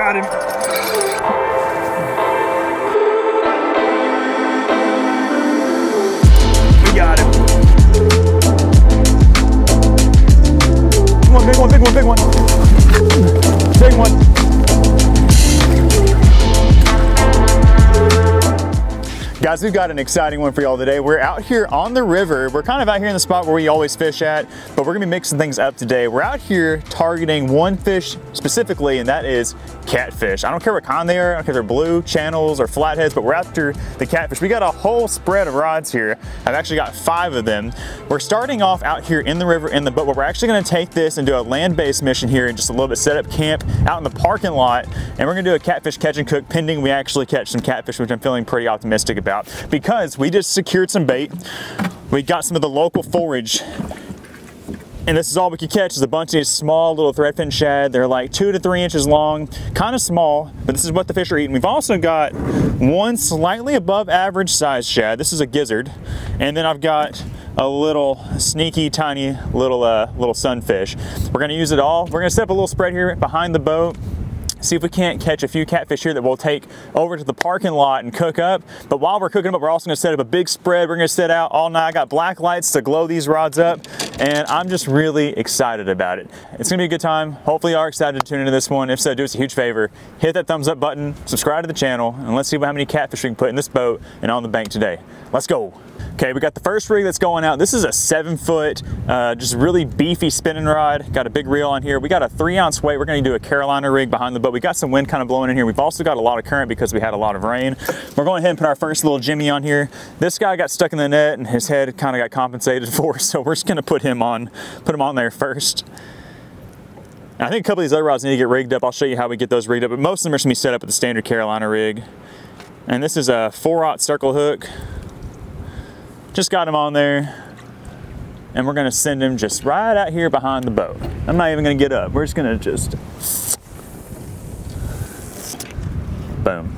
Got him. We got him. Come on, big one, big one, big one. Big one. Guys, we've got an exciting one for y'all today. We're out here on the river. We're kind of out here in the spot where we always fish at, but we're gonna be mixing things up today. We're out here targeting one fish specifically, and that is catfish. I don't care what kind they are, I don't care if they're blue, channels, or flatheads, but we're after the catfish. We got a whole spread of rods here. I've actually got five of them. We're starting off out here in the river in the boat, but we're actually gonna take this and do a land-based mission here in just a little bit, set up camp out in the parking lot, and we're gonna do a catfish catch and cook pending we actually catch some catfish, which I'm feeling pretty optimistic about because we just secured some bait. We got some of the local forage and this is all we could catch is a bunch of these small little threadfin shad. They're like two to three inches long, kind of small, but this is what the fish are eating. We've also got one slightly above average size shad. This is a gizzard. And then I've got a little sneaky tiny little uh, little sunfish. We're gonna use it all. We're gonna set up a little spread here behind the boat see if we can't catch a few catfish here that we'll take over to the parking lot and cook up. But while we're cooking them up, we're also gonna set up a big spread. We're gonna set out all night. I got black lights to glow these rods up, and I'm just really excited about it. It's gonna be a good time. Hopefully you are excited to tune into this one. If so, do us a huge favor. Hit that thumbs up button, subscribe to the channel, and let's see how many catfish we can put in this boat and on the bank today. Let's go. Okay, we got the first rig that's going out. This is a seven foot, uh, just really beefy spinning rod. Got a big reel on here. We got a three ounce weight. We're gonna do a Carolina rig behind the boat. We got some wind kind of blowing in here. We've also got a lot of current because we had a lot of rain. We're going ahead and put our first little Jimmy on here. This guy got stuck in the net and his head kind of got compensated for, so we're just gonna put him on, put him on there first. I think a couple of these other rods need to get rigged up. I'll show you how we get those rigged up, but most of them are gonna be set up with the standard Carolina rig. And this is a four aught circle hook. Just got him on there and we're gonna send him just right out here behind the boat. I'm not even gonna get up. We're just gonna just, boom.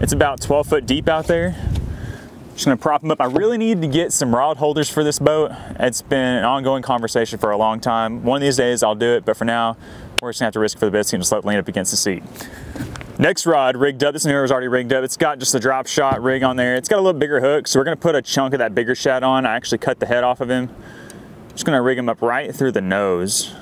It's about 12 foot deep out there. Just gonna prop them up. I really need to get some rod holders for this boat. It's been an ongoing conversation for a long time. One of these days I'll do it, but for now, we're just gonna have to risk for the biscuit and just let it lean up against the seat. Next rod rigged up. This here was already rigged up. It's got just a drop shot rig on there. It's got a little bigger hook, so we're gonna put a chunk of that bigger shad on. I actually cut the head off of him. Just gonna rig him up right through the nose.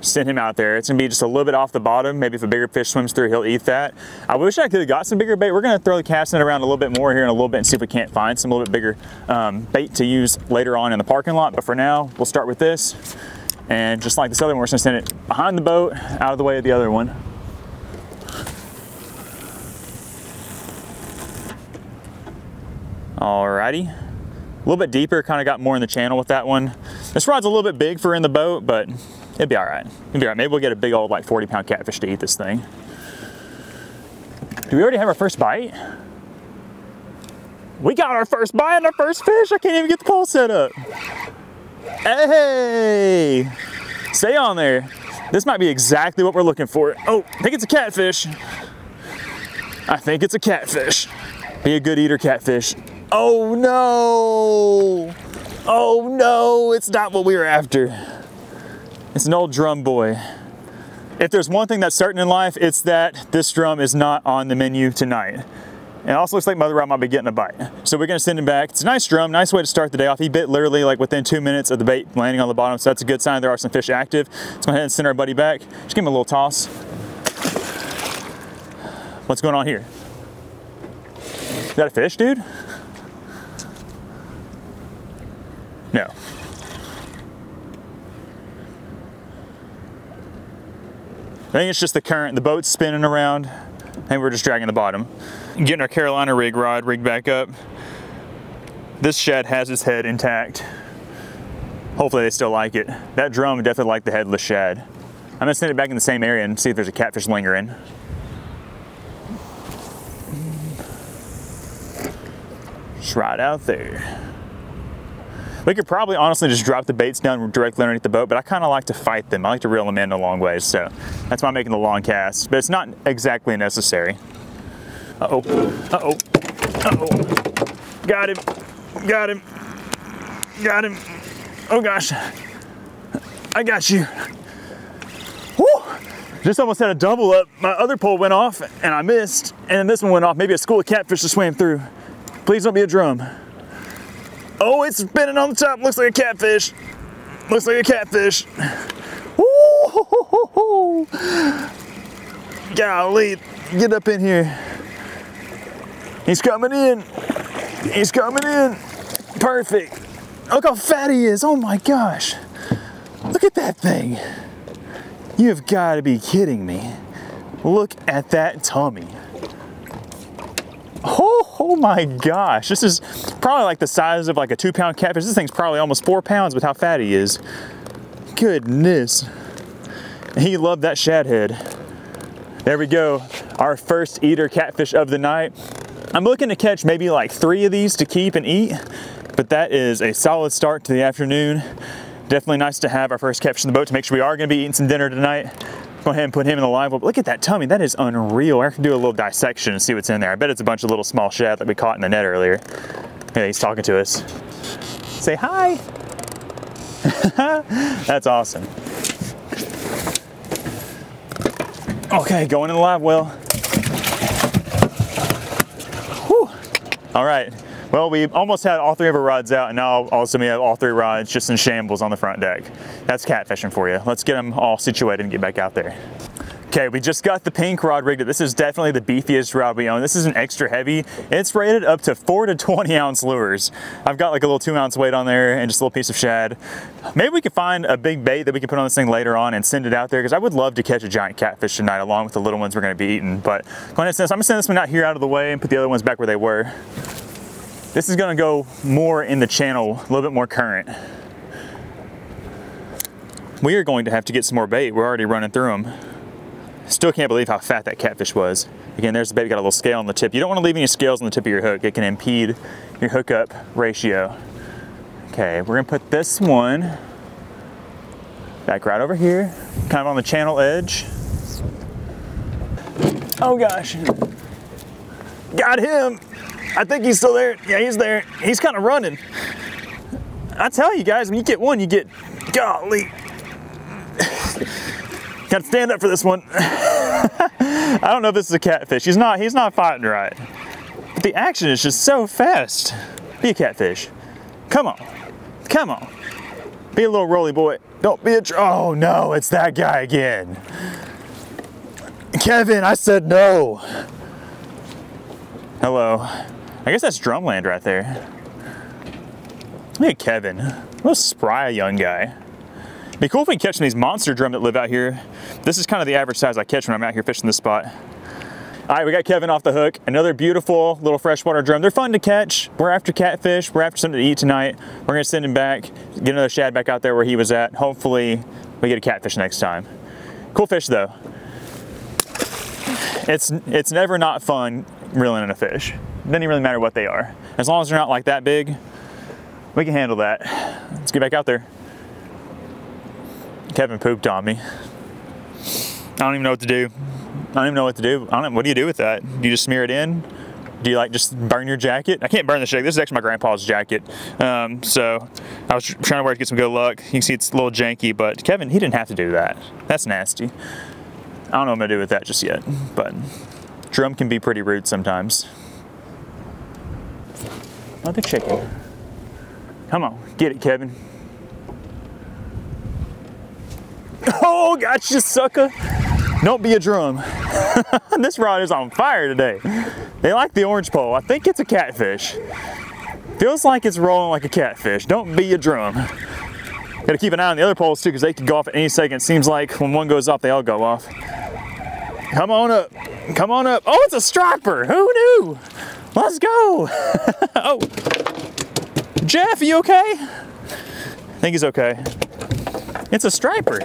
Send him out there. It's gonna be just a little bit off the bottom. Maybe if a bigger fish swims through, he'll eat that. I wish I could have got some bigger bait. We're gonna throw the cast net around a little bit more here in a little bit and see if we can't find some a little bit bigger um, bait to use later on in the parking lot. But for now, we'll start with this. And just like this other one, we're gonna send it behind the boat, out of the way of the other one. Alrighty. A little bit deeper, kind of got more in the channel with that one. This rod's a little bit big for in the boat, but it'd be all right. It'd be all right. Maybe we'll get a big old like 40 pound catfish to eat this thing. Do we already have our first bite? We got our first bite and our first fish. I can't even get the pole set up. Hey, stay on there. This might be exactly what we're looking for. Oh, I think it's a catfish. I think it's a catfish. Be a good eater catfish. Oh no! Oh no, it's not what we were after. It's an old drum boy. If there's one thing that's certain in life, it's that this drum is not on the menu tonight. And it also looks like Mother Rod might be getting a bite. So we're gonna send him back. It's a nice drum, nice way to start the day off. He bit literally like within two minutes of the bait landing on the bottom, so that's a good sign there are some fish active. Let's go ahead and send our buddy back. Just give him a little toss. What's going on here? Is that a fish, dude? No. I think it's just the current. The boat's spinning around and we're just dragging the bottom. Getting our Carolina rig rod rigged back up. This shad has its head intact. Hopefully they still like it. That drum definitely liked the headless shad. I'm gonna send it back in the same area and see if there's a catfish lingering. Just right out there. We could probably honestly just drop the baits down directly underneath the boat, but I kind of like to fight them. I like to reel them in a long ways, so that's why I'm making the long cast. But it's not exactly necessary. Uh-oh, uh-oh, uh-oh. Got him, got him, got him. Oh gosh, I got you. Whew. Just almost had a double up. My other pole went off and I missed, and then this one went off. Maybe a school of catfish just swam through. Please don't be a drum. Oh, it's spinning on the top. Looks like a catfish. Looks like a catfish. Ooh, golly, get up in here. He's coming in. He's coming in. Perfect. Look how fat he is. Oh my gosh. Look at that thing. You have got to be kidding me. Look at that tummy. Oh, oh my gosh. This is probably like the size of like a two pound catfish. This thing's probably almost four pounds with how fat he is. Goodness. He loved that shad head. There we go. Our first eater catfish of the night. I'm looking to catch maybe like three of these to keep and eat, but that is a solid start to the afternoon. Definitely nice to have our first catfish in the boat to make sure we are gonna be eating some dinner tonight. Go ahead and put him in the live well. Look at that tummy, that is unreal. I can do a little dissection and see what's in there. I bet it's a bunch of little small shad that we caught in the net earlier. Yeah, he's talking to us. Say hi. That's awesome. Okay, going in the live well. Whew. All right, well, we almost had all three of our rods out, and now also we have all three rods just in shambles on the front deck. That's catfishing for you. Let's get them all situated and get back out there. Okay, we just got the pink rod rigged. This is definitely the beefiest rod we own. This is an extra heavy. It's rated up to four to 20 ounce lures. I've got like a little two ounce weight on there and just a little piece of shad. Maybe we could find a big bait that we can put on this thing later on and send it out there because I would love to catch a giant catfish tonight along with the little ones we're gonna be eating. But go ahead and send this. I'm gonna send this one out here out of the way and put the other ones back where they were. This is gonna go more in the channel, a little bit more current. We are going to have to get some more bait. We're already running through them. Still can't believe how fat that catfish was. Again, there's the bait, got a little scale on the tip. You don't wanna leave any scales on the tip of your hook. It can impede your hookup ratio. Okay, we're gonna put this one back right over here, kind of on the channel edge. Oh gosh, got him. I think he's still there. Yeah, he's there. He's kind of running. I tell you guys, when you get one, you get, golly. Got to stand up for this one. I don't know if this is a catfish. He's not, he's not fighting right. But the action is just so fast. Be a catfish. Come on. Come on. Be a little roly boy. Don't be a, oh no, it's that guy again. Kevin, I said no. Hello. I guess that's drumland right there. Look at Kevin. What a spry young guy. Be cool if we catch these monster drum that live out here. This is kind of the average size I catch when I'm out here fishing this spot. All right, we got Kevin off the hook. Another beautiful little freshwater drum. They're fun to catch. We're after catfish. We're after something to eat tonight. We're gonna send him back, get another shad back out there where he was at. Hopefully we get a catfish next time. Cool fish though. It's, it's never not fun reeling in a fish. Doesn't even really matter what they are. As long as they're not like that big, we can handle that. Let's get back out there. Kevin pooped on me. I don't even know what to do. I don't even know what to do. I don't. What do you do with that? Do you just smear it in? Do you like just burn your jacket? I can't burn the jacket. This is actually my grandpa's jacket. Um, so I was trying to wear it to get some good luck. You can see it's a little janky, but Kevin, he didn't have to do that. That's nasty. I don't know what I'm gonna do with that just yet, but drum can be pretty rude sometimes. Another chicken. Come on, get it, Kevin. Oh, gotcha, sucker. Don't be a drum. this rod is on fire today. They like the orange pole. I think it's a catfish. Feels like it's rolling like a catfish. Don't be a drum. Gotta keep an eye on the other poles too because they could go off at any second. Seems like when one goes off, they all go off. Come on up. Come on up. Oh, it's a striper. Who knew? Let's go. oh. Jeff, you okay? I think he's okay. It's a striper.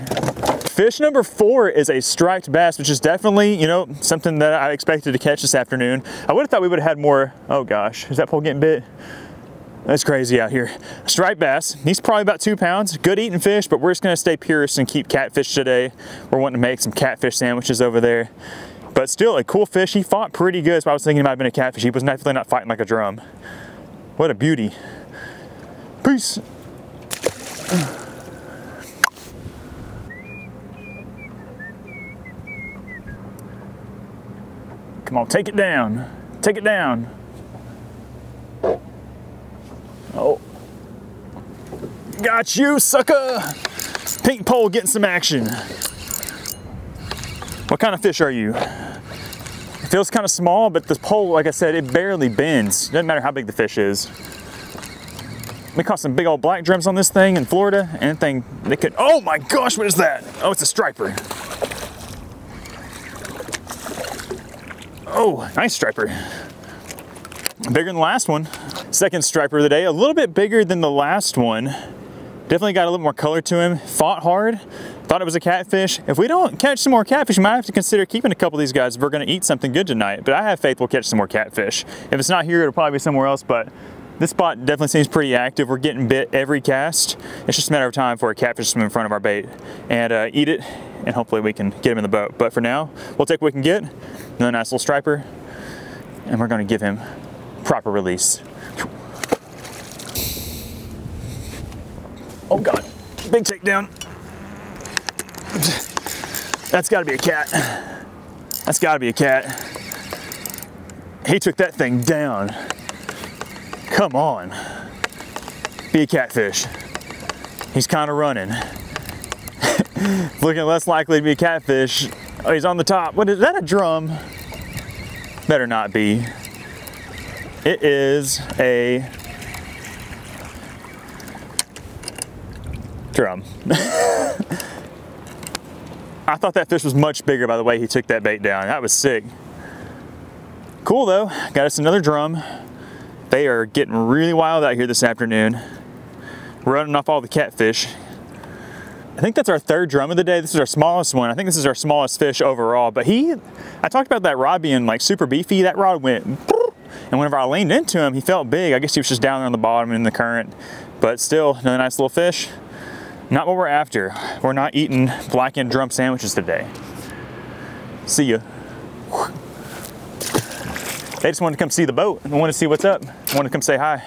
Fish number four is a striped bass, which is definitely, you know, something that I expected to catch this afternoon. I would have thought we would have had more, oh gosh, is that pole getting bit? That's crazy out here. Striped bass, he's probably about two pounds. Good eating fish, but we're just gonna stay purist and keep catfish today. We're wanting to make some catfish sandwiches over there. But still, a cool fish. He fought pretty good. So I was thinking he might have been a catfish. He was definitely not fighting like a drum. What a beauty. Peace. Come on, take it down. Take it down. Oh. Got you, sucker. Pink pole getting some action. What kind of fish are you? It feels kind of small, but the pole, like I said, it barely bends. Doesn't matter how big the fish is. We caught some big old black drums on this thing in Florida. Anything they could, oh my gosh, what is that? Oh, it's a striper. Oh, nice striper. Bigger than the last one. Second striper of the day, a little bit bigger than the last one. Definitely got a little more color to him. Fought hard, thought it was a catfish. If we don't catch some more catfish, we might have to consider keeping a couple of these guys if we're gonna eat something good tonight. But I have faith we'll catch some more catfish. If it's not here, it'll probably be somewhere else, but this spot definitely seems pretty active. We're getting bit every cast. It's just a matter of time for a catfish to swim in front of our bait and uh, eat it, and hopefully we can get him in the boat. But for now, we'll take what we can get, another nice little striper, and we're gonna give him proper release. Oh God, big takedown. That's gotta be a cat. That's gotta be a cat. He took that thing down. Come on. Be a catfish. He's kind of running. Looking less likely to be a catfish. Oh, he's on the top. What is that a drum? Better not be. It is a drum. I thought that fish was much bigger by the way he took that bait down. That was sick. Cool though, got us another drum. They are getting really wild out here this afternoon. Running off all the catfish. I think that's our third drum of the day. This is our smallest one. I think this is our smallest fish overall. But he, I talked about that rod being like super beefy. That rod went, and whenever I leaned into him, he felt big. I guess he was just down there on the bottom in the current. But still, another nice little fish. Not what we're after. We're not eating blackened drum sandwiches today. See ya. They just wanted to come see the boat. They wanted to see what's up. Want to come say hi.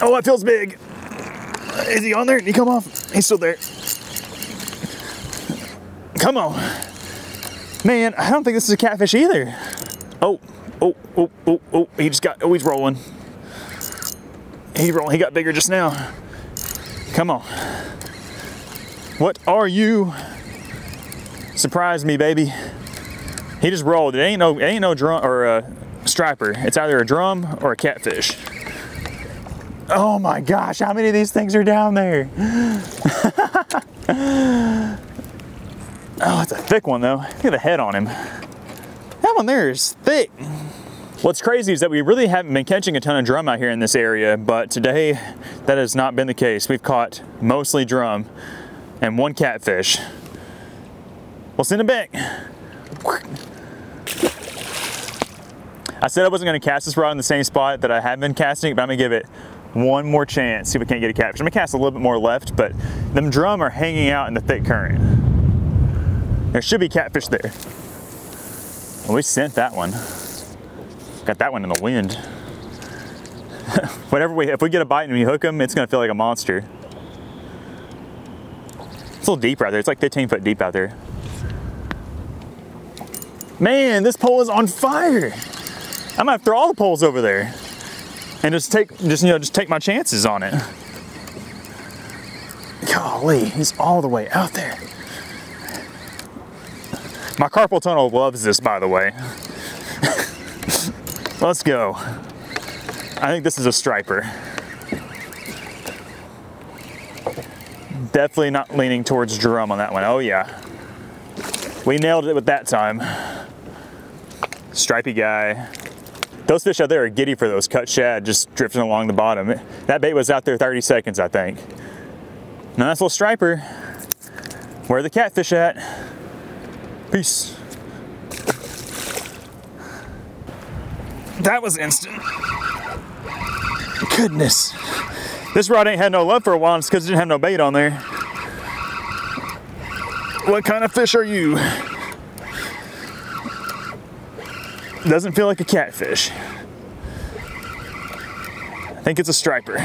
Oh, that feels big. Is he on there? Did he come off? He's still there. Come on. Man, I don't think this is a catfish either. Oh, oh, oh, oh, oh, he just got, oh, he's rolling. He's rolling, he got bigger just now. Come on. What are you? Surprise me, baby. He just rolled. It ain't no, it ain't no drum or a striper. It's either a drum or a catfish. Oh my gosh, how many of these things are down there? oh, it's a thick one though. Look at the head on him. That one there is thick. What's crazy is that we really haven't been catching a ton of drum out here in this area, but today that has not been the case. We've caught mostly drum and one catfish. We'll send it back. I said I wasn't gonna cast this rod in the same spot that I have been casting, but I'm gonna give it one more chance, see if we can't get a catfish. I'm gonna cast a little bit more left, but them drum are hanging out in the thick current. There should be catfish there. Well, we sent that one. Got that one in the wind. Whatever we, if we get a bite and we hook them, it's gonna feel like a monster. It's a little deep right there. It's like 15 foot deep out there. Man, this pole is on fire. I'm gonna throw all the poles over there and just take, just you know, just take my chances on it. Golly, he's all the way out there. My carpal tunnel loves this, by the way. Let's go. I think this is a striper. Definitely not leaning towards drum on that one. Oh yeah. We nailed it with that time. Stripey guy. Those fish out there are giddy for those cut shad just drifting along the bottom. That bait was out there 30 seconds, I think. Nice little striper. Where the catfish at? Peace. That was instant. Goodness. This rod ain't had no love for a while, it's because it didn't have no bait on there. What kind of fish are you? Doesn't feel like a catfish. I think it's a striper.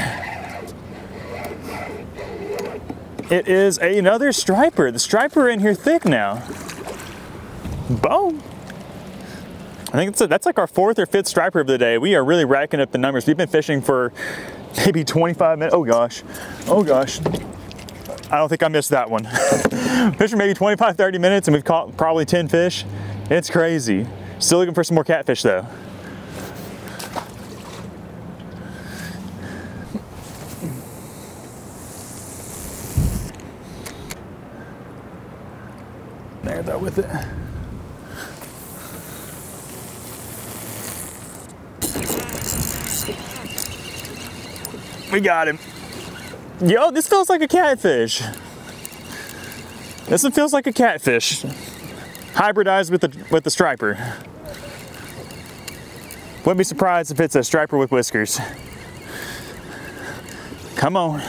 It is another striper. The striper in here thick now. Boom. Think it's a, that's like our fourth or fifth striper of the day. We are really racking up the numbers. We've been fishing for maybe 25 minutes. Oh gosh, oh gosh. I don't think I missed that one. fishing maybe 25, 30 minutes and we've caught probably 10 fish. It's crazy. Still looking for some more catfish though. There though with it. We got him. Yo, this feels like a catfish. This one feels like a catfish. Hybridized with the with the striper. Wouldn't be surprised if it's a striper with whiskers. Come on.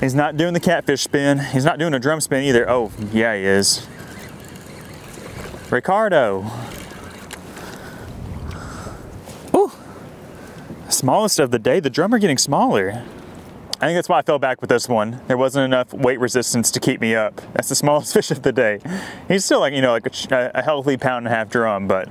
He's not doing the catfish spin. He's not doing a drum spin either. Oh, yeah, he is. Ricardo. Smallest of the day. The drummer getting smaller. I think that's why I fell back with this one. There wasn't enough weight resistance to keep me up. That's the smallest fish of the day. He's still like, you know, like a, a healthy pound and a half drum, but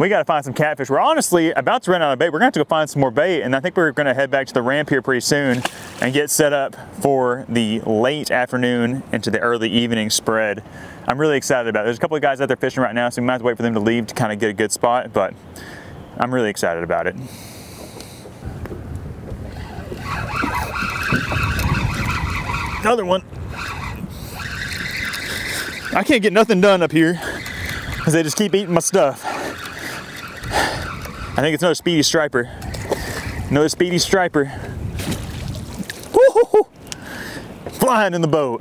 we got to find some catfish. We're honestly about to run out of bait. We're gonna have to go find some more bait, and I think we're gonna head back to the ramp here pretty soon and get set up for the late afternoon into the early evening spread. I'm really excited about it. There's a couple of guys out there fishing right now, so we might have to wait for them to leave to kind of get a good spot, but I'm really excited about it. Another one. I can't get nothing done up here because they just keep eating my stuff. I think it's another speedy striper. Another speedy striper. Woo-hoo-hoo. Flying in the boat.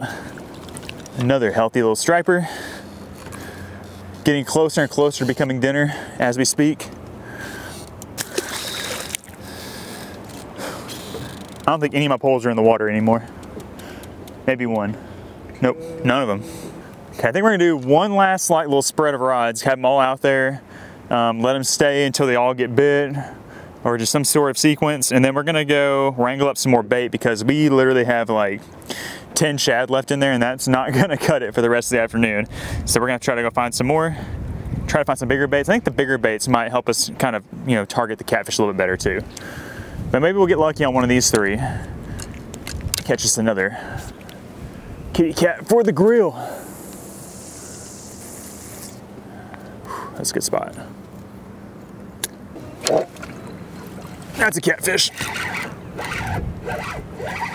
Another healthy little striper. Getting closer and closer to becoming dinner as we speak. I don't think any of my poles are in the water anymore. Maybe one. Nope, none of them. Okay, I think we're gonna do one last like little spread of rods, have them all out there, um, let them stay until they all get bit, or just some sort of sequence, and then we're gonna go wrangle up some more bait because we literally have like 10 shad left in there and that's not gonna cut it for the rest of the afternoon. So we're gonna try to go find some more, try to find some bigger baits. I think the bigger baits might help us kind of, you know, target the catfish a little bit better too. But maybe we'll get lucky on one of these three. Catch us another kitty cat for the grill. That's a good spot. That's a catfish.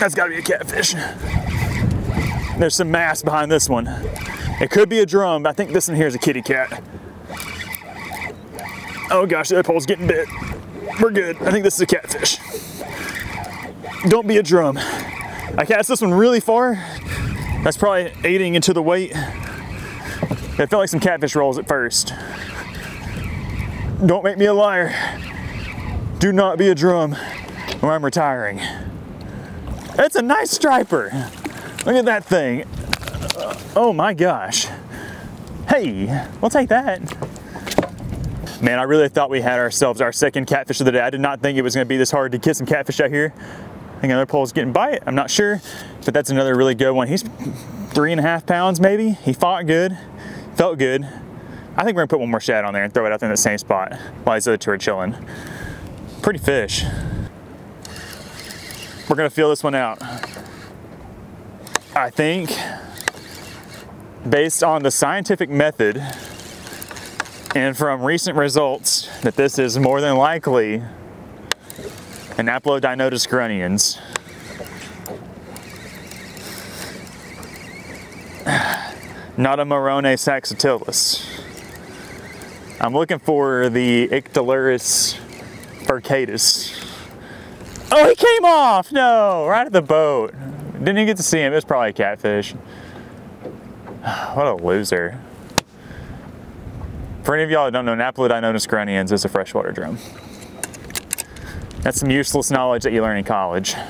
That's gotta be a catfish. There's some mass behind this one. It could be a drum, but I think this one here is a kitty cat. Oh gosh, the other pole's getting bit. We're good. I think this is a catfish. Don't be a drum. I cast this one really far. That's probably aiding into the weight. It felt like some catfish rolls at first. Don't make me a liar. Do not be a drum or I'm retiring. It's a nice striper. Look at that thing. Oh my gosh. Hey, we'll take that. Man, I really thought we had ourselves our second catfish of the day. I did not think it was gonna be this hard to get some catfish out here. I think another pole's getting by it, I'm not sure, but that's another really good one. He's three and a half pounds maybe. He fought good, felt good. I think we're gonna put one more shad on there and throw it out there in the same spot while these other two are chilling. Pretty fish. We're gonna feel this one out. I think based on the scientific method and from recent results that this is more than likely an Aplodinotus grunniens. Not a Morone saxatilis. I'm looking for the Ictalurus furcatus. Oh, he came off! No, right at the boat. Didn't even get to see him. It was probably a catfish. What a loser. For any of y'all that don't know, Aplodinotus grunniens is a freshwater drum. That's some useless knowledge that you learn in college. All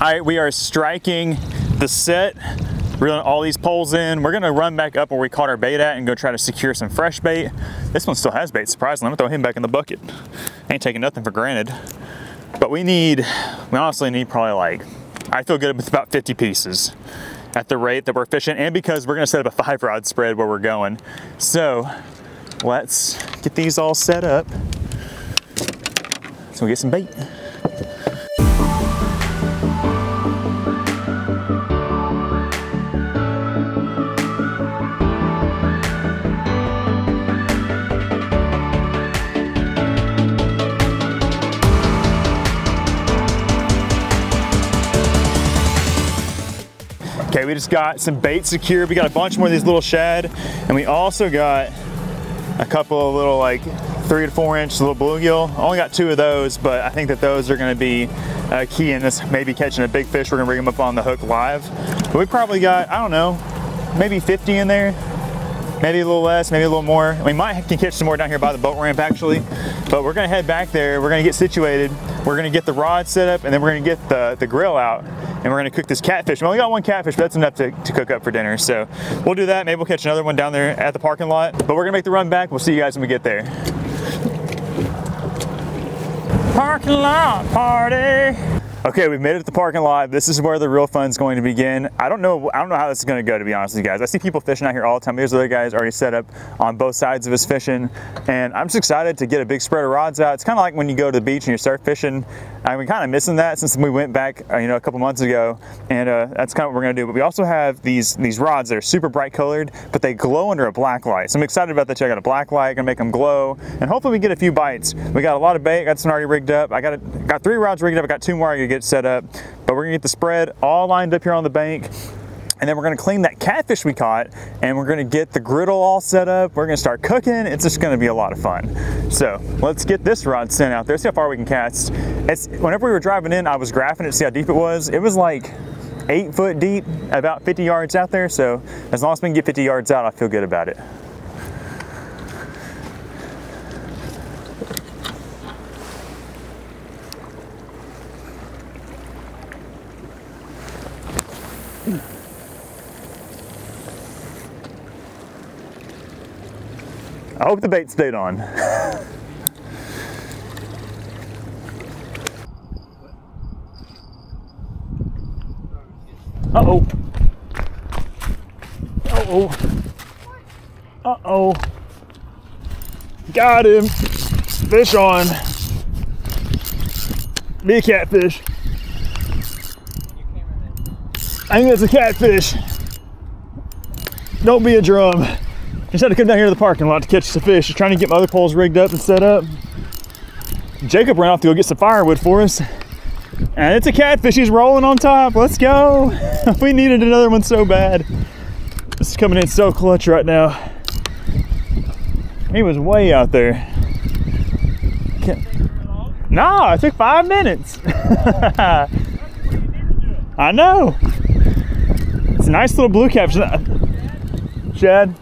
right, we are striking the set, reeling all these poles in. We're gonna run back up where we caught our bait at and go try to secure some fresh bait. This one still has bait, surprisingly. I'm gonna throw him back in the bucket. Ain't taking nothing for granted. But we need, we honestly need probably like, I feel good with about 50 pieces at the rate that we're fishing and because we're gonna set up a five rod spread where we're going. So let's get these all set up. So we get some bait. Okay, we just got some bait secured. We got a bunch more of these little shad, and we also got a couple of little like three to four inch little bluegill. Only got two of those, but I think that those are gonna be uh, key in this, maybe catching a big fish. We're gonna bring them up on the hook live. But we probably got, I don't know, maybe 50 in there, maybe a little less, maybe a little more. We might can catch some more down here by the boat ramp actually, but we're gonna head back there. We're gonna get situated. We're gonna get the rod set up and then we're gonna get the, the grill out and we're gonna cook this catfish. We only got one catfish, but that's enough to, to cook up for dinner. So we'll do that. Maybe we'll catch another one down there at the parking lot, but we're gonna make the run back. We'll see you guys when we get there. Parking lot party. Okay, we've made it to the parking lot. This is where the real fun's going to begin. I don't know. I don't know how this is going to go. To be honest with you guys, I see people fishing out here all the time. There's other guys already set up on both sides of us fishing, and I'm just excited to get a big spread of rods out. It's kind of like when you go to the beach and you start fishing. I've been kind of missing that since we went back, uh, you know, a couple months ago, and uh, that's kind of what we're going to do. But we also have these these rods that are super bright colored, but they glow under a black light. So I'm excited about that. I got a black light, gonna make them glow, and hopefully we get a few bites. We got a lot of bait. Got some already rigged up. I got a, got three rods rigged up. I got two more I get set up. But we're gonna get the spread all lined up here on the bank. And then we're gonna clean that catfish we caught and we're gonna get the griddle all set up. We're gonna start cooking. It's just gonna be a lot of fun. So let's get this rod sent out there, see how far we can cast. It's, whenever we were driving in, I was graphing it to see how deep it was. It was like eight foot deep, about 50 yards out there. So as long as we can get 50 yards out, I feel good about it. I hope the bait stayed on. Uh-oh. Uh-oh. Uh-oh. Got him. Fish on. Be a catfish. I think that's a catfish. Don't be a drum. Just had to come down here to the parking lot to catch some fish. Just trying to get my other poles rigged up and set up. Jacob ran off to go get some firewood for us. And it's a catfish, he's rolling on top. Let's go. we needed another one so bad. This is coming in so clutch right now. He was way out there. No, it took five minutes. I know. It's a nice little blue catfish. Chad.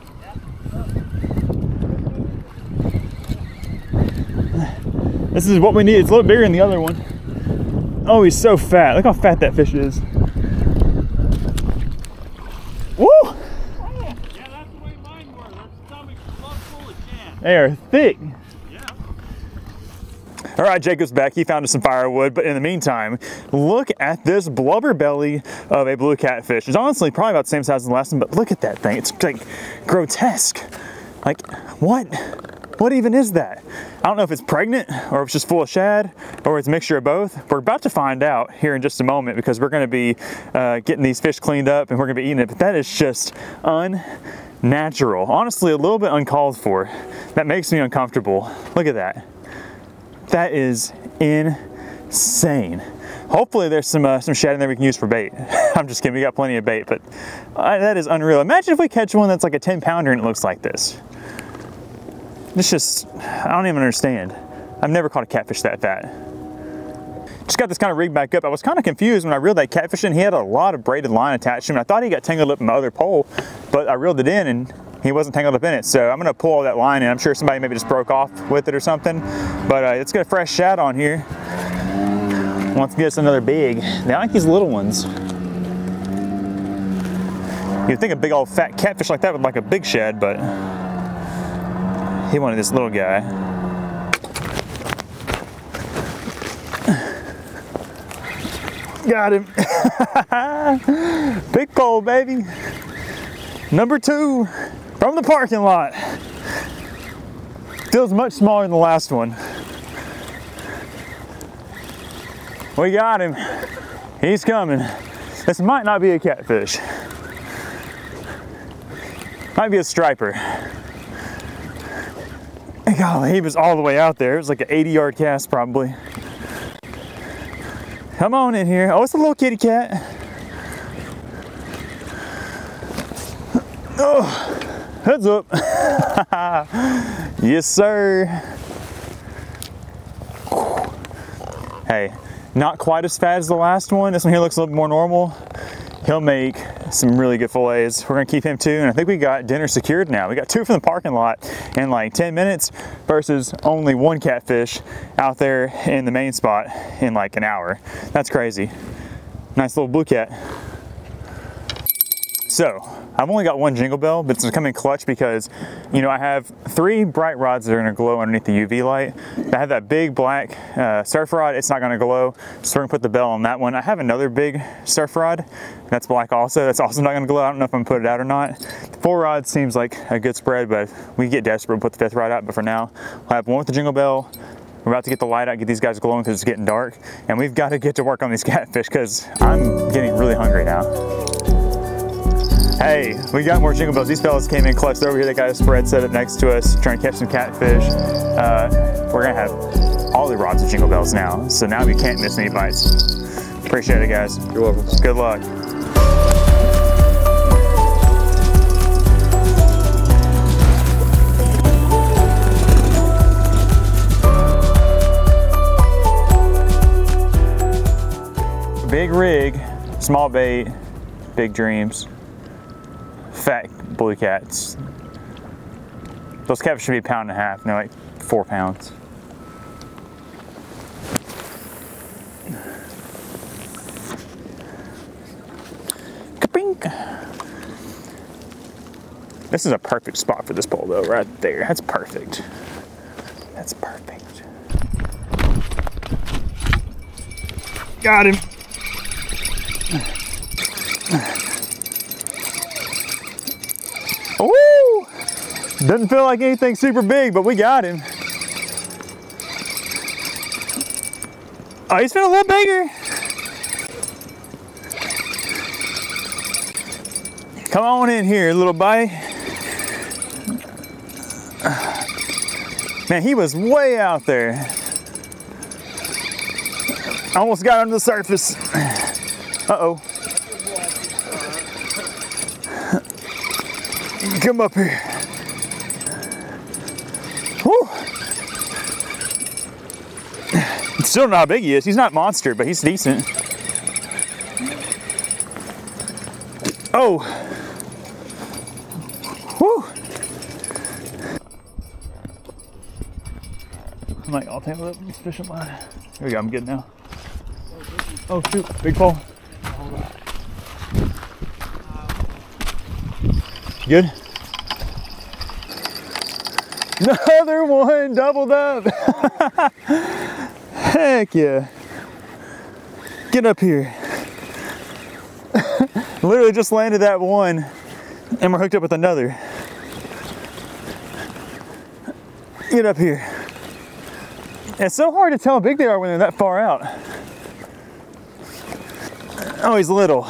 This is what we need. It's a little bigger than the other one. Oh, he's so fat. Look how fat that fish is. Woo! They are thick. Yeah. All right, Jacob's back. He found us some firewood, but in the meantime, look at this blubber belly of a blue catfish. It's honestly probably about the same size as the last one, but look at that thing. It's like grotesque. Like, what? What even is that? I don't know if it's pregnant or if it's just full of shad or it's a mixture of both. We're about to find out here in just a moment because we're gonna be uh, getting these fish cleaned up and we're gonna be eating it, but that is just unnatural. Honestly, a little bit uncalled for. That makes me uncomfortable. Look at that. That is insane. Hopefully there's some uh, some shad in there we can use for bait. I'm just kidding, we got plenty of bait, but uh, that is unreal. Imagine if we catch one that's like a 10 pounder and it looks like this. It's just, I don't even understand. I've never caught a catfish that fat. Just got this kind of rigged back up. I was kind of confused when I reeled that catfish in. He had a lot of braided line attached to him. I thought he got tangled up in my other pole, but I reeled it in and he wasn't tangled up in it. So I'm gonna pull all that line and I'm sure somebody maybe just broke off with it or something. But uh, it's got a fresh shad on here. Wants to get us another big. They like these little ones. You'd think a big old fat catfish like that would like a big shad, but he wanted this little guy. Got him. Big pole, baby. Number two from the parking lot. Feels much smaller than the last one. We got him. He's coming. This might not be a catfish. Might be a striper. Golly, he was all the way out there. It was like an 80 yard cast probably. Come on in here. Oh, it's a little kitty cat. Oh, heads up. yes, sir. Hey, not quite as fat as the last one. This one here looks a little more normal. He'll make some really good fillets. We're gonna keep him too, and I think we got dinner secured now. We got two from the parking lot in like 10 minutes versus only one catfish out there in the main spot in like an hour. That's crazy. Nice little blue cat. So, I've only got one jingle bell, but it's coming clutch because, you know, I have three bright rods that are gonna glow underneath the UV light. I have that big black uh, surf rod, it's not gonna glow, so we're gonna put the bell on that one. I have another big surf rod that's black also, that's also not gonna glow. I don't know if I'm gonna put it out or not. Four rods seems like a good spread, but we get desperate and put the fifth rod out, but for now, I have one with the jingle bell, we're about to get the light out, get these guys glowing because it's getting dark, and we've got to get to work on these catfish because I'm getting really hungry now. Hey, we got more jingle bells. These fellas came in clutch. They're over here. They got a spread set up next to us, trying to catch some catfish. Uh, we're gonna have all the rods of jingle bells now, so now we can't miss any bites. Appreciate it, guys. You're welcome. Good luck. Big rig, small bait, big dreams fat blue cats. Those catfish should be a pound and a half, and they're like four pounds. This is a perfect spot for this pole though, right there. That's perfect. That's perfect. Got him. Ooh! Doesn't feel like anything super big, but we got him. Oh, he's feeling a little bigger. Come on in here, little buddy. Man, he was way out there. Almost got under the surface. Uh-oh. Come up here. Still don't know how big he is. He's not monster, but he's decent. Oh. Whew. I'm like, I'll tangle up this fishing line. Here we go, I'm good now. Oh shoot, big pole. Good? Another one doubled up. Heck yeah. Get up here. Literally just landed that one and we're hooked up with another. Get up here. It's so hard to tell how big they are when they're that far out. Oh, he's little.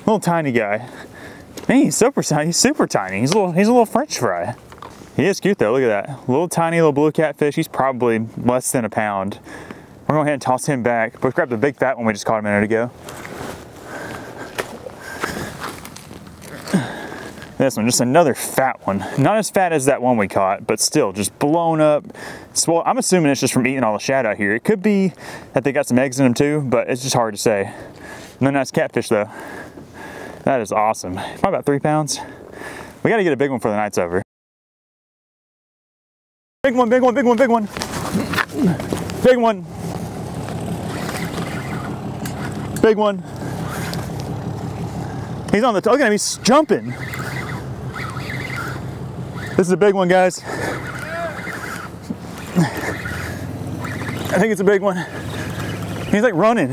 Little tiny guy. He's super tiny. He's super tiny. He's a little. He's a little French fry. He is cute though. Look at that. Little tiny little blue catfish. He's probably less than a pound. We're going to go ahead and toss him back. But grab the big fat one we just caught a minute ago. This one, just another fat one. Not as fat as that one we caught, but still just blown up. Well, I'm assuming it's just from eating all the shad out here. It could be that they got some eggs in them too, but it's just hard to say. No nice catfish though. That is awesome. Probably about three pounds. We got to get a big one for the night's over. Big one, big one, big one, big one. Big one. Big one. He's on the, oh, look at him, he's jumping. This is a big one, guys. I think it's a big one. He's like running.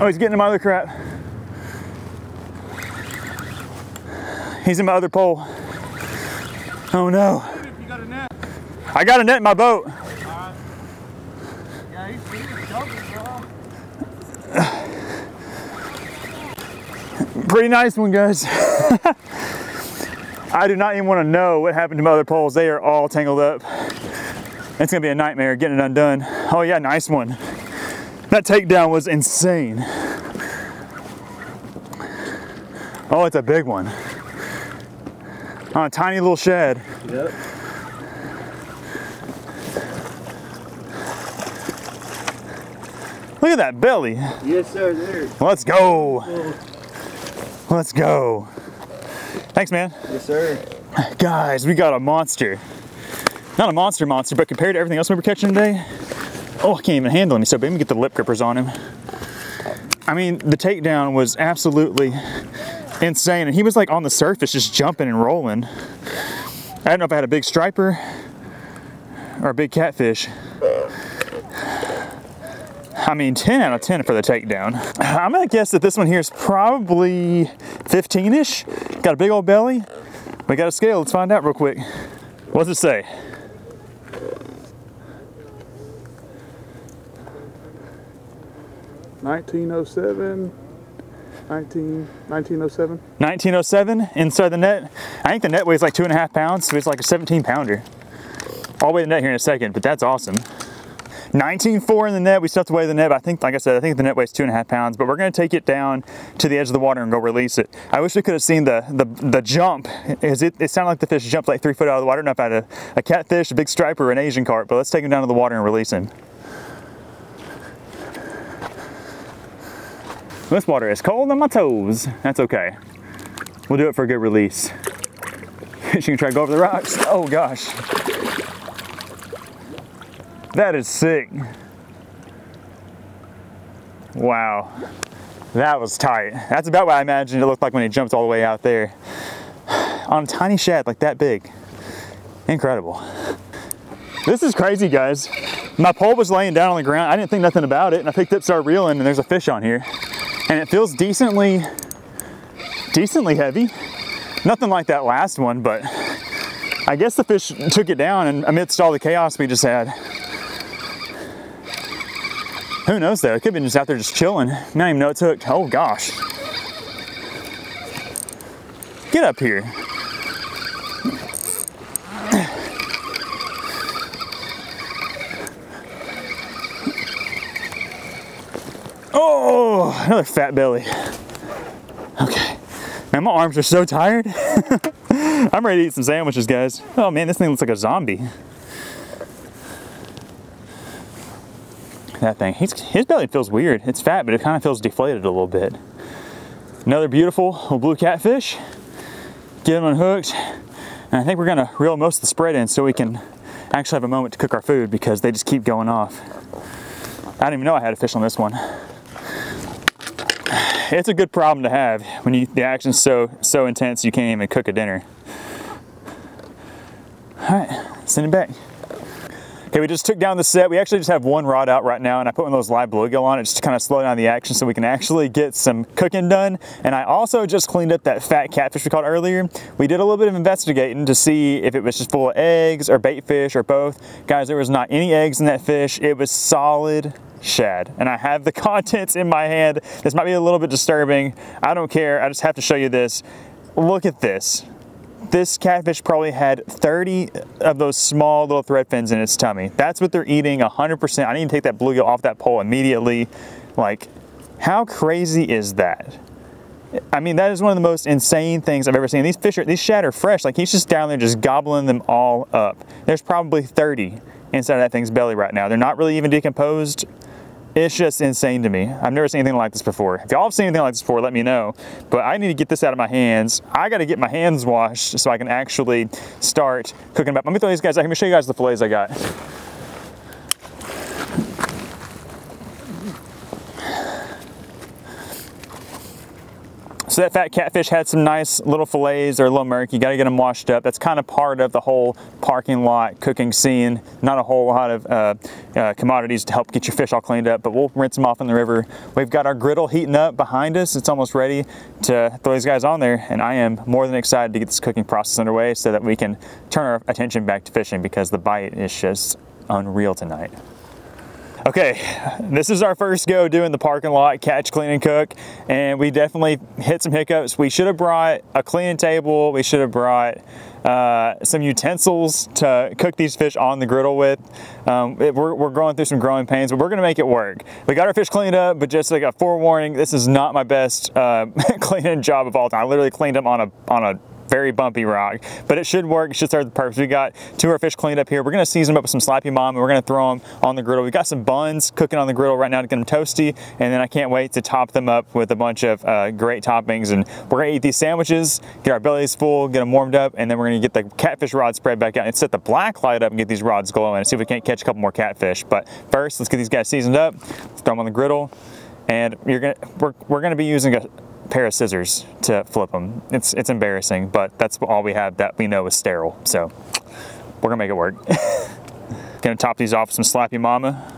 Oh, he's getting in my other crap. He's in my other pole. Oh no. Got. I got a net in my boat. Yeah, he's, he's jumping. Pretty nice one, guys. I do not even want to know what happened to my other poles. They are all tangled up. It's gonna be a nightmare getting it undone. Oh yeah, nice one. That takedown was insane. Oh, it's a big one. On a tiny little shad. Yep. Look at that belly. Yes, sir, there. Let's go. Let's go. Thanks, man. Yes, sir. Guys, we got a monster. Not a monster monster, but compared to everything else we were catching today, oh, I can't even handle him. So me get the lip grippers on him. I mean, the takedown was absolutely insane. And he was like on the surface, just jumping and rolling. I don't know if I had a big striper or a big catfish. I mean, 10 out of 10 for the takedown. I'm gonna guess that this one here is probably 15-ish. Got a big old belly. We got a scale, let's find out real quick. What's it say? Nineteen oh seven. 19, 1907. 1907 inside the net. I think the net weighs like two and a half pounds, so it's like a 17 pounder. I'll weigh the net here in a second, but that's awesome. 19.4 in the net. We still have to weigh the net, I think, like I said, I think the net weighs two and a half pounds, but we're gonna take it down to the edge of the water and go release it. I wish we could have seen the the, the jump. Is it, it sounded like the fish jumped like three foot out of the water. I don't know if I had a, a catfish, a big striper, or an Asian carp, but let's take him down to the water and release him. This water is cold on my toes. That's okay. We'll do it for a good release. she can try to go over the rocks. Oh gosh. That is sick. Wow. That was tight. That's about what I imagined it looked like when he jumped all the way out there. On a tiny shad like that big. Incredible. This is crazy, guys. My pole was laying down on the ground. I didn't think nothing about it, and I picked up, started reeling, and there's a fish on here. And it feels decently, decently heavy. Nothing like that last one, but I guess the fish took it down and amidst all the chaos we just had. Who knows though? It could have been just out there just chilling. Not even know it's hooked. Oh gosh. Get up here. Oh, another fat belly. Okay. Man, my arms are so tired. I'm ready to eat some sandwiches, guys. Oh man, this thing looks like a zombie. That thing, He's, his belly feels weird. It's fat, but it kind of feels deflated a little bit. Another beautiful blue catfish. Get him unhooked. And I think we're gonna reel most of the spread in so we can actually have a moment to cook our food because they just keep going off. I didn't even know I had a fish on this one. It's a good problem to have when you, the action's so so intense you can't even cook a dinner. All right, send it back. Okay, we just took down the set. We actually just have one rod out right now and I put one of those live bluegill on it just to kind of slow down the action so we can actually get some cooking done. And I also just cleaned up that fat catfish we caught earlier. We did a little bit of investigating to see if it was just full of eggs or bait fish or both. Guys, there was not any eggs in that fish. It was solid shad and I have the contents in my hand. This might be a little bit disturbing. I don't care. I just have to show you this. Look at this this catfish probably had 30 of those small little thread fins in its tummy. That's what they're eating 100%. I need to take that bluegill off that pole immediately. Like, how crazy is that? I mean, that is one of the most insane things I've ever seen. These fish are, these shad are fresh. Like he's just down there just gobbling them all up. There's probably 30 inside of that thing's belly right now. They're not really even decomposed. It's just insane to me. I've never seen anything like this before. If y'all have seen anything like this before, let me know. But I need to get this out of my hands. I got to get my hands washed so I can actually start cooking up. Let me throw these guys out. Let me show you guys the fillets I got. So that fat catfish had some nice little fillets. They're a little murky. You got to get them washed up. That's kind of part of the whole parking lot cooking scene. Not a whole lot of uh, uh, commodities to help get your fish all cleaned up, but we'll rinse them off in the river. We've got our griddle heating up behind us. It's almost ready to throw these guys on there, and I am more than excited to get this cooking process underway so that we can turn our attention back to fishing because the bite is just unreal tonight. Okay, this is our first go doing the parking lot catch, clean, and cook, and we definitely hit some hiccups. We should have brought a cleaning table. We should have brought uh, some utensils to cook these fish on the griddle with. Um, it, we're, we're going through some growing pains, but we're gonna make it work. We got our fish cleaned up, but just like a forewarning, this is not my best uh, cleaning job of all time. I literally cleaned them on a on a very bumpy rock, but it should work. It should serve the purpose. We got two of our fish cleaned up here. We're gonna season them up with some Slap Ya Mama and we're gonna throw them on the griddle. We got some buns cooking on the griddle right now to get them toasty, and then I can't wait to top them up with a bunch of uh, great toppings. And we're gonna eat these sandwiches, get our bellies full, get them warmed up, and then we're gonna get the catfish rod spread back out and set the black light up and get these rods glowing and see if we can't catch a couple more catfish. But first, let's get these guys seasoned up, throw them on the griddle, and you're gonna we're, we're gonna be using a pair of scissors to flip them. It's, it's embarrassing, but that's all we have that we know is sterile. So we're gonna make it work. gonna top these off with some Slap Ya Mama.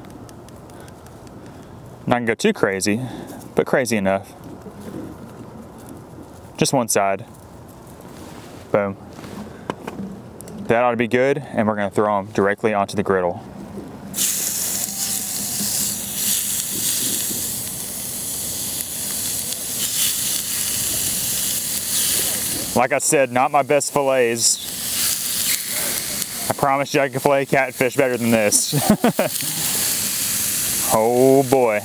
Not gonna go too crazy, but crazy enough. Just one side. Boom. That ought to be good, and we're gonna throw them directly onto the griddle. Like I said, not my best fillets. I promise you I can fillet catfish better than this. oh boy.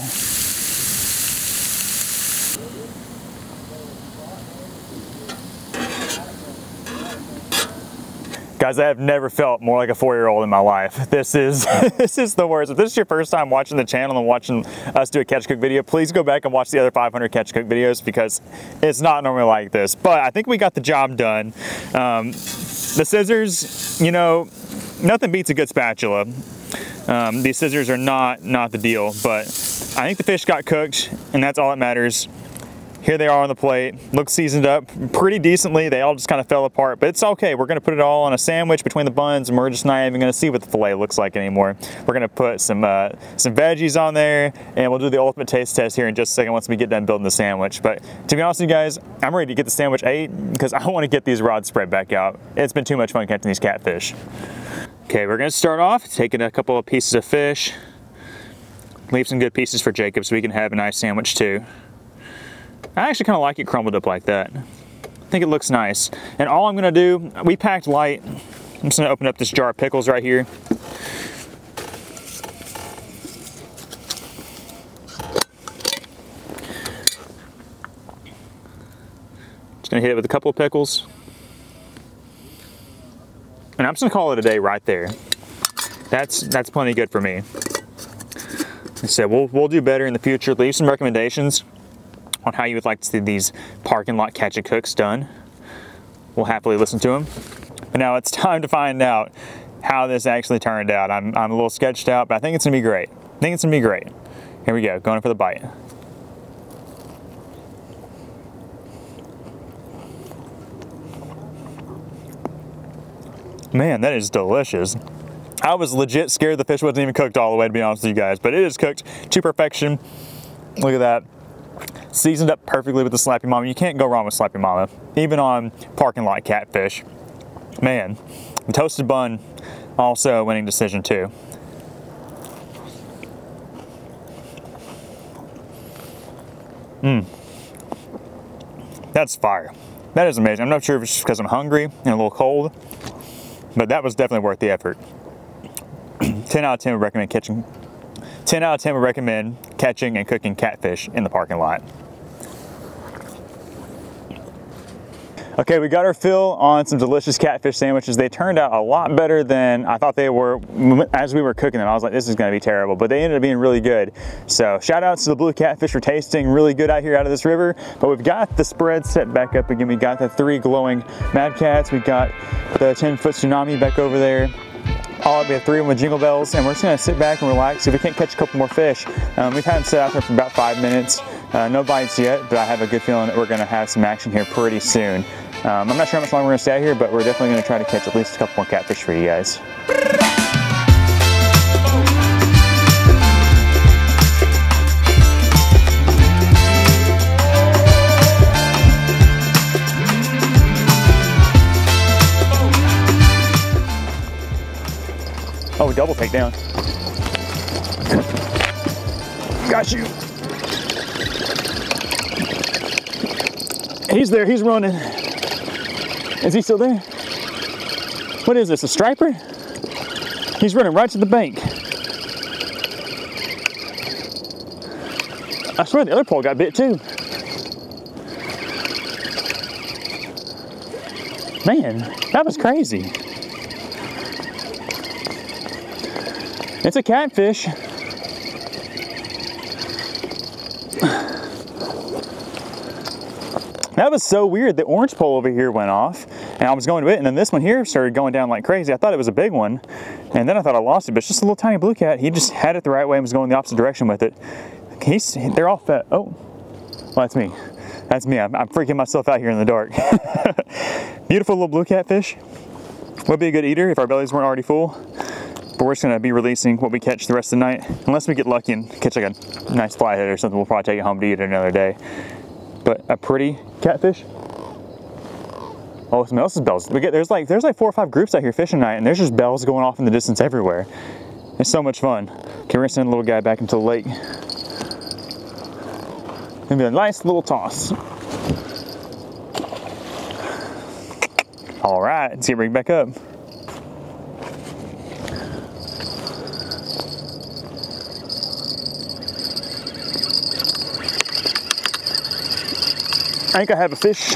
Guys, I have never felt more like a four-year-old in my life. This is this is the worst. If this is your first time watching the channel and watching us do a catch cook video, please go back and watch the other 500 catch cook videos because it's not normally like this. But I think we got the job done. Um, the scissors, you know, nothing beats a good spatula. Um, these scissors are not not the deal, but I think the fish got cooked, and that's all that matters. Here they are on the plate. Look seasoned up pretty decently. They all just kind of fell apart, but it's okay. We're gonna put it all on a sandwich between the buns and we're just not even gonna see what the filet looks like anymore. We're gonna put some uh, some veggies on there and we'll do the ultimate taste test here in just a second once we get done building the sandwich. But to be honest with you guys, I'm ready to get the sandwich ate because I wanna get these rods spread back out. It's been too much fun catching these catfish. Okay, we're gonna start off taking a couple of pieces of fish, leave some good pieces for Jacob so we can have a nice sandwich too. I actually kind of like it crumbled up like that. I think it looks nice. And all I'm gonna do, we packed light. I'm just gonna open up this jar of pickles right here. Just gonna hit it with a couple of pickles. And I'm just gonna call it a day right there. That's that's plenty good for me. I said, we'll, we'll do better in the future. Leave some recommendations on how you would like to see these parking lot catch and cooks done. We'll happily listen to them. But now it's time to find out how this actually turned out. I'm, I'm a little sketched out, but I think it's gonna be great. I think it's gonna be great. Here we go, going for the bite. Man, that is delicious. I was legit scared the fish wasn't even cooked all the way, to be honest with you guys, but it is cooked to perfection. Look at that. Seasoned up perfectly with the Slap Ya Mama. You can't go wrong with Slap Ya Mama, even on parking lot catfish. Man, the toasted bun, also a winning decision too. Mmm. That's fire. That is amazing. I'm not sure if it's just because I'm hungry and a little cold, but that was definitely worth the effort. 10 out of 10 would recommend catching 10 out of 10 would recommend catching and cooking catfish in the parking lot. Okay, we got our fill on some delicious catfish sandwiches. They turned out a lot better than I thought they were as we were cooking them. I was like, this is gonna be terrible, but they ended up being really good. So shout outs to the blue catfish for tasting really good out here out of this river. But we've got the spread set back up again. We got the three glowing Mad Cats. We got the 10 foot tsunami back over there all. We have three of them with jingle bells, and we're just gonna sit back and relax. See If we can't catch a couple more fish, um, we've had them sit out there for about five minutes. Uh, no bites yet, but I have a good feeling that we're gonna have some action here pretty soon. Um, I'm not sure how much longer we're gonna stay out here, but we're definitely gonna try to catch at least a couple more catfish for you guys. Oh, double takedown. Got you. He's there, he's running. Is he still there? What is this, a striper? He's running right to the bank. I swear the other pole got bit too. Man, that was crazy. It's a catfish. Was so weird. The orange pole over here went off and I was going to it and then this one here started going down like crazy. I thought it was a big one and then I thought I lost it, but it's just a little tiny blue cat. He just had it the right way and was going the opposite direction with it. He's, they're all fat. Oh, well, that's me. That's me. I'm, I'm freaking myself out here in the dark. Beautiful little blue catfish. Would be a good eater if our bellies weren't already full. But we're just gonna be releasing what we catch the rest of the night. Unless we get lucky and catch like a nice flathead or something, we'll probably take it home to eat another day. But a pretty catfish. Oh, some else's bells. We get there's like there's like four or five groups out here fishing tonight, and there's just bells going off in the distance everywhere. It's so much fun. Okay, we're gonna send a little guy back into the lake. Gonna be a nice little toss. All right, let's get rigged back up. I think I have a fish.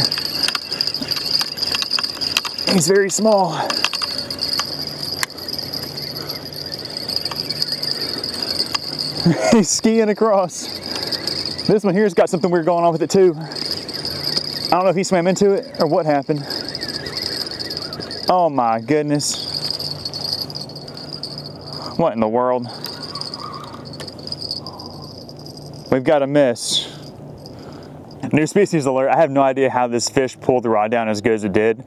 He's very small. He's skiing across. This one here's got something weird going on with it too. I don't know if he swam into it or what happened. Oh my goodness. What in the world? We've got a miss. New species alert. I have no idea how this fish pulled the rod down as good as it did.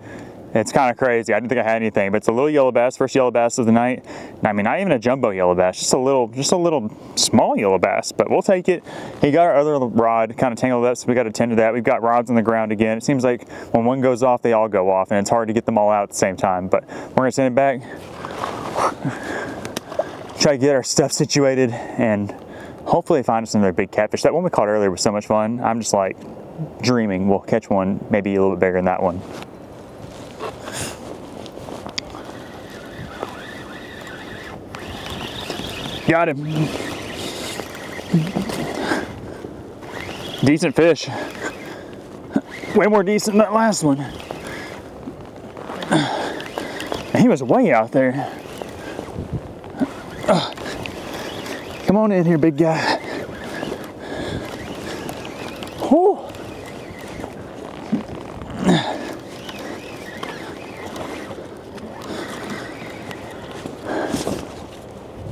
It's kind of crazy. I didn't think I had anything, but it's a little yellow bass, first yellow bass of the night. I mean, not even a jumbo yellow bass, just a little, just a little small yellow bass, but we'll take it. He got our other rod kind of tangled up, so we got to tend to that. We've got rods on the ground again. It seems like when one goes off, they all go off, and it's hard to get them all out at the same time, but we're gonna send it back. Try to get our stuff situated and hopefully find us another big catfish. That one we caught earlier was so much fun. I'm just like dreaming we'll catch one maybe a little bit bigger than that one. Got him. Decent fish. Way more decent than that last one. He was way out there. Come on in here, big guy. Whew.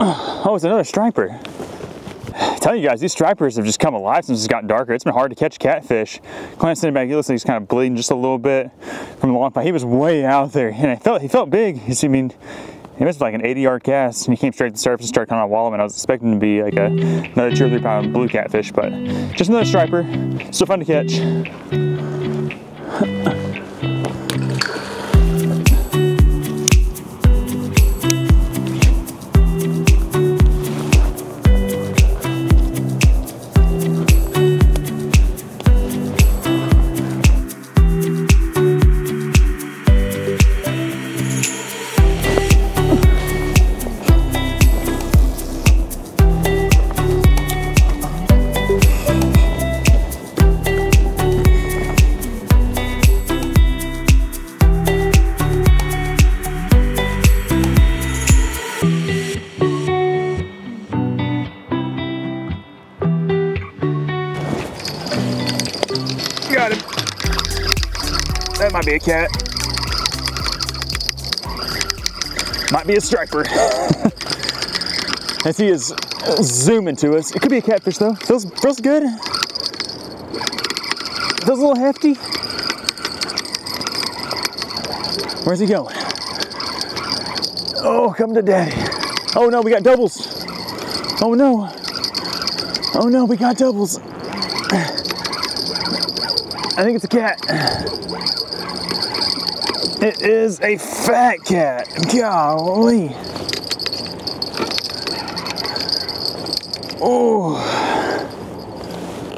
Oh, it's another striper. I'm telling you guys, these stripers have just come alive since it's gotten darker. It's been hard to catch catfish. Glancing it back, he looks like he's kind of bleeding just a little bit from the long fight. He was way out there, and I felt he felt big. I mean, it was like an 80 yard cast, and he came straight to the surface and started kind of wallowing. I was expecting to be like a, another two or three pound blue catfish, but just another striper. Still fun to catch. Might be a cat. Might be a striper. As he is zooming to us. It could be a catfish though. Feels feels good. Feels a little hefty. Where's he going? Oh, come to daddy. Oh no, we got doubles. Oh no. Oh no, we got doubles. I think it's a cat. It is a fat cat. Golly. Oh.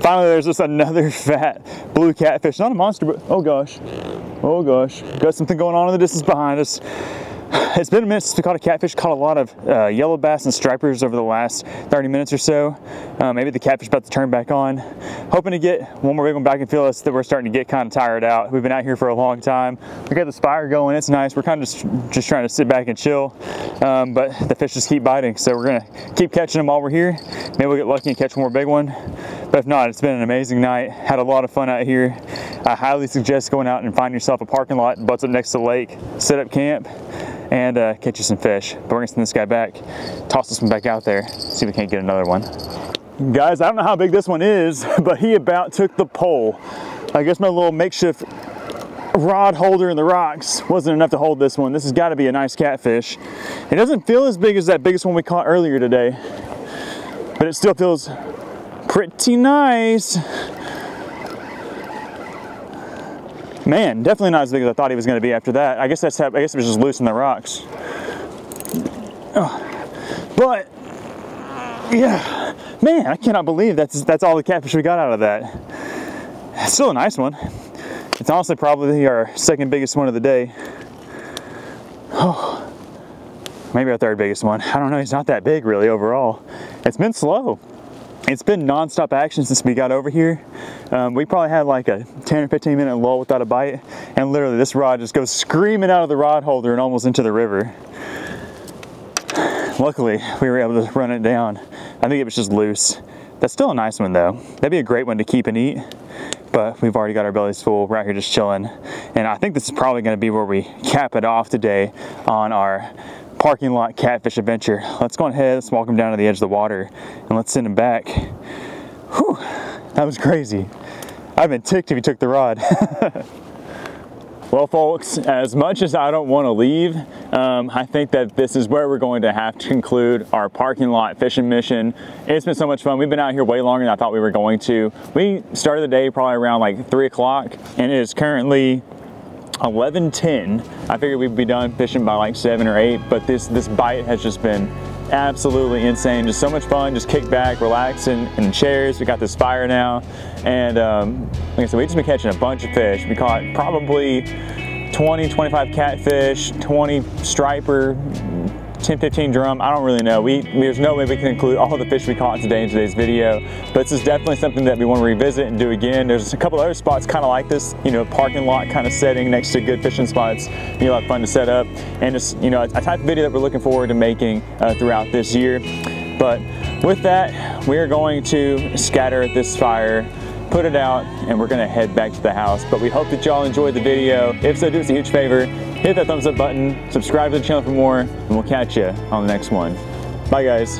Finally, there's just another fat blue catfish. Not a monster, but oh gosh. Oh gosh. Got something going on in the distance behind us. It's been a minute since we caught a catfish. Caught a lot of uh, yellow bass and stripers over the last 30 minutes or so. Uh, maybe the catfish about to turn back on. Hoping to get one more big one back and feel us that we're starting to get kind of tired out. We've been out here for a long time. We got the spire going. It's nice. We're kind of just, just trying to sit back and chill. Um, but the fish just keep biting. So we're gonna keep catching them while we're here. Maybe we'll get lucky and catch one more big one. But if not, it's been an amazing night. Had a lot of fun out here. I highly suggest going out and find yourself a parking lot, butts up next to the lake, set up camp, and uh, catch you some fish. But we're gonna send this guy back, toss this one back out there, see if we can't get another one. Guys, I don't know how big this one is, but he about took the pole. I guess my little makeshift rod holder in the rocks wasn't enough to hold this one. This has got to be a nice catfish. It doesn't feel as big as that biggest one we caught earlier today, but it still feels pretty nice. Man, definitely not as big as I thought he was going to be after that. I guess that's I guess it was just loose in the rocks. Oh. But yeah, man, I cannot believe that's that's all the catfish we got out of that. It's still a nice one. It's honestly probably our second biggest one of the day. Oh, maybe our third biggest one. I don't know. He's not that big really overall. It's been slow it's been nonstop action since we got over here. Um, we probably had like a 10 or 15 minute lull without a bite, and literally this rod just goes screaming out of the rod holder and almost into the river. Luckily, we were able to run it down. I think it was just loose. That's still a nice one though. That'd be a great one to keep and eat, but we've already got our bellies full. We're out here just chilling. And I think this is probably gonna be where we cap it off today on our parking lot catfish adventure. Let's go ahead, let's walk him down to the edge of the water and let's send him back. Whew, that was crazy. I've been ticked if he took the rod. well folks, as much as I don't want to leave, um, I think that this is where we're going to have to conclude our parking lot fishing mission. It's been so much fun. We've been out here way longer than I thought we were going to. We started the day probably around like three o'clock and it is currently 11:10. I figured we'd be done fishing by like seven or eight, but this this bite has just been absolutely insane. Just so much fun. Just kick back, relax in, in chairs. We got this fire now, and um, like I said, we've just been catching a bunch of fish. We caught probably 20, 25 catfish, 20 striper, 10, 15 drum, I don't really know. We, there's no way we can include all the fish we caught today in today's video, but this is definitely something that we want to revisit and do again. There's a couple other spots kind of like this, you know, parking lot kind of setting next to good fishing spots. Lot of fun to set up and just, you know, a type of video that we're looking forward to making uh, throughout this year. But with that, we are going to scatter this fire put it out and we're gonna head back to the house. But we hope that y'all enjoyed the video. If so, do us a huge favor, hit that thumbs up button, subscribe to the channel for more, and we'll catch you on the next one. Bye guys.